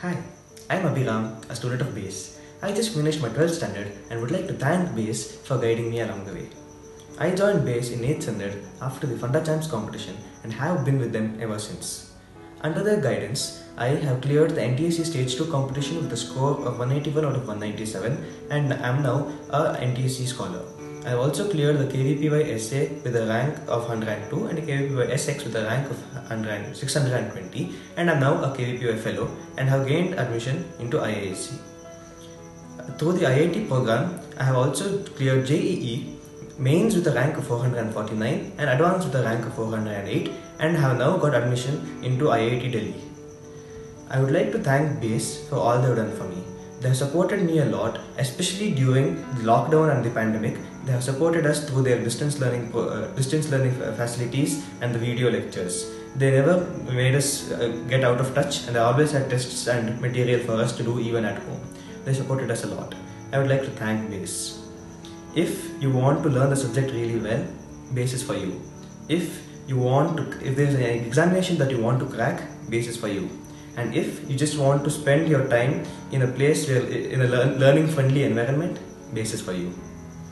Hi, I'm Abhiram, a student of BASE. I just finished my 12th standard and would like to thank BASE for guiding me along the way. I joined BASE in 8th standard after the Funda Champs competition and have been with them ever since. Under their guidance, I have cleared the NTSE Stage 2 competition with a score of 181 out of 197 and am now a NTSE scholar. I have also cleared the KVPY SA with a rank of 102 and a KVPY SX with a rank of 620 and I am now a KVPY fellow and have gained admission into IISc. Through the IIT program, I have also cleared JEE mains with a rank of 449 and advanced with a rank of 408 and have now got admission into IIT Delhi. I would like to thank BASE for all they have done for me. They have supported me a lot, especially during the lockdown and the pandemic. They have supported us through their distance learning uh, distance learning facilities and the video lectures. They never made us uh, get out of touch, and they always had tests and material for us to do even at home. They supported us a lot. I would like to thank BASE. If you want to learn the subject really well, BASE is for you. If you want to, if there is an examination that you want to crack, BASE is for you and if you just want to spend your time in a place where in a learning friendly environment BASE is for